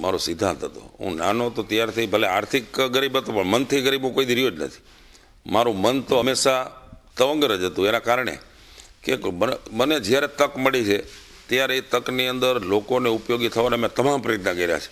મારો સિદ્ધાંત હતો. હું નાનો હતો ત્યારથી ભલે આર્થિક ગરીબ હતો, પણ મનથી ગરીબ હું કોઈ રહ્યો જ નથી. મારું મન તો હંમેશા તવંગર જ હતું, એના કારણે કે મને જ્યારે તક મળી છે, ત્યારે એ તકની અંદર લોકોને ઉપયોગી થવાના મેં તમામ પ્રયત્ન કર્યા છે.